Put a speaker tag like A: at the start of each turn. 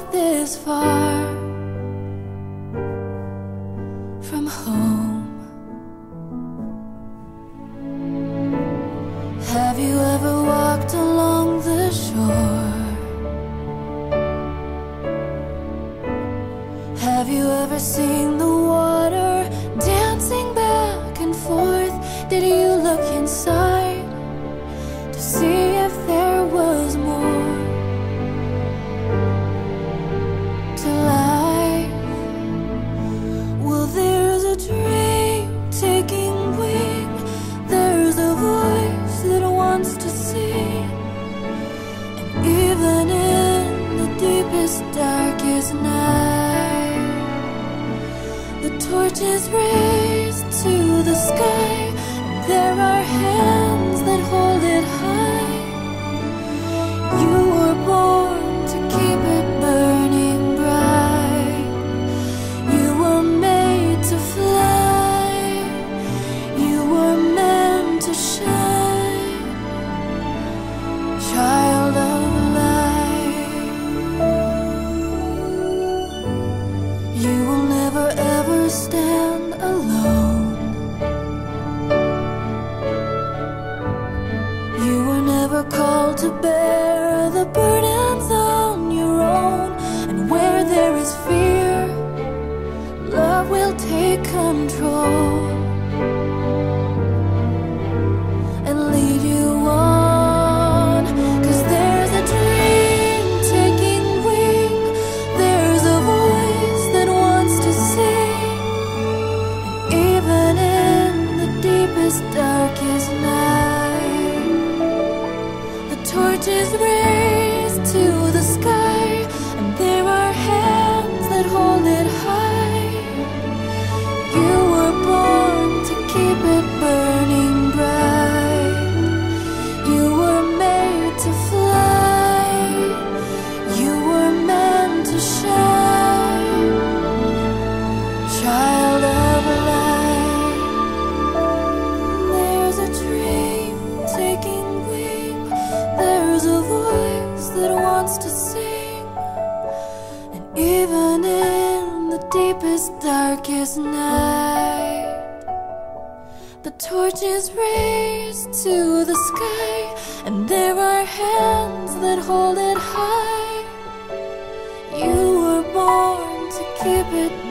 A: got this far from home. Have you ever walked along the shore? Have you ever seen the water dancing back and forth? Did you look inside to see the torch is raised to the sky. There are hands You will never ever stand alone. You were never called to bear the burdens the torch deepest, darkest night, the torch is raised to the sky, and there are hands that hold it high. You were born to keep it